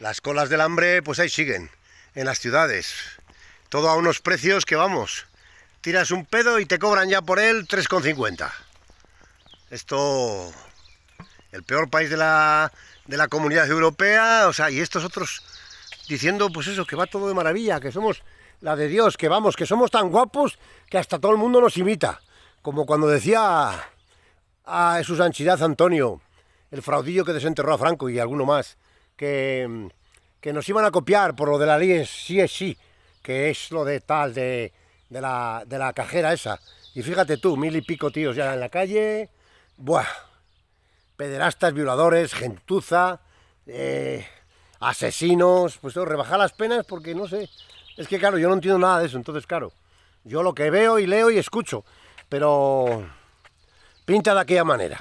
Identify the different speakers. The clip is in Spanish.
Speaker 1: Las colas del hambre, pues ahí siguen, en las ciudades. Todo a unos precios que vamos. Tiras un pedo y te cobran ya por él 3,50. Esto... El peor país de la, de la comunidad europea, o sea, y estos otros diciendo, pues eso, que va todo de maravilla, que somos la de Dios, que vamos, que somos tan guapos que hasta todo el mundo nos imita. Como cuando decía a su santidad Antonio, el fraudillo que desenterró a Franco y alguno más, que, nos iban a copiar por lo de la ley sí es sí, que es lo de tal, de, de, la, de la cajera esa. Y fíjate tú, mil y pico tíos ya en la calle, buah, pederastas, violadores, gentuza, eh, asesinos, pues rebajar las penas porque no sé, es que claro, yo no entiendo nada de eso, entonces claro, yo lo que veo y leo y escucho, pero pinta de aquella manera.